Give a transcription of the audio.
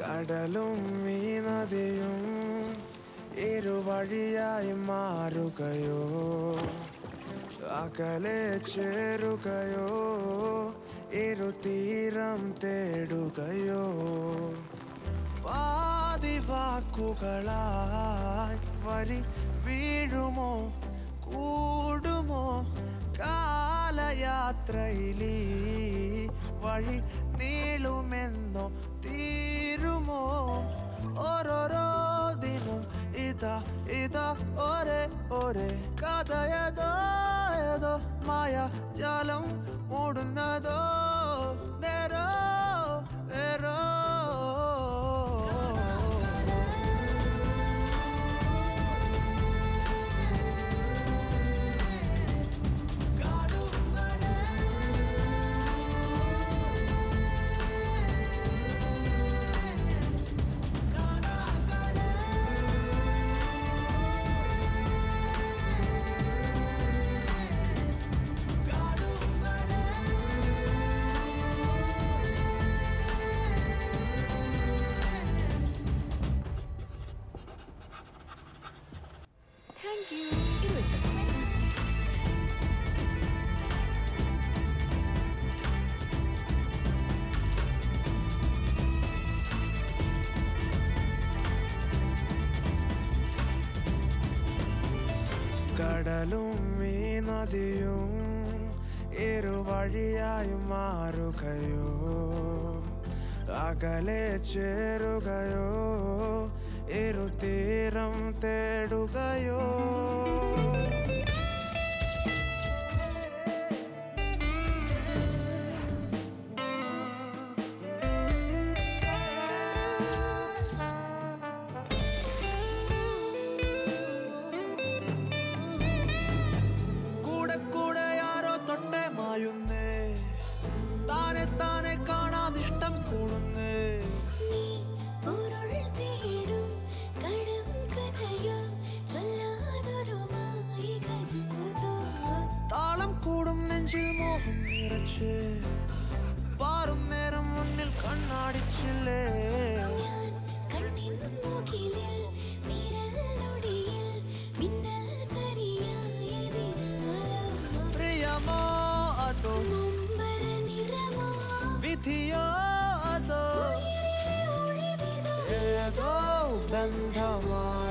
കടലും ഈ നദിയും ഇരുവഴിയായി മാറുകയോ? അകലെ ചേരുകയോ? ഇരുതീരം തേടുകയോ? പാതി വാക്കുകളായി വരി വീഴുമോ? കൂടുമോ? കാലയാത്രയിലീ വഴി നീളുമെന്നോ തീരുമോ? ഓരോരോ ദിനം ഇതാ ഇതാ ഒരേ ഒരേ കഥയതോ ഏതോ മായ ജാലം മൂടുന്നതോ കടലും ഈ നദിയും ഇരുവഴിയായി മാറുകയോ അകലെ ചേരുകയോ ഇരുതീരം തേടുകയോ കൂടെ നെഞ്ചിൽ മോഹം നിറച്ച് പാറും നേരം മുന്നിൽ കണ്ണാടിച്ചില്ലേ? പ്രിയമോ അതോ വിധിയോ അതോ ഏതോ ബന്ധമാരെ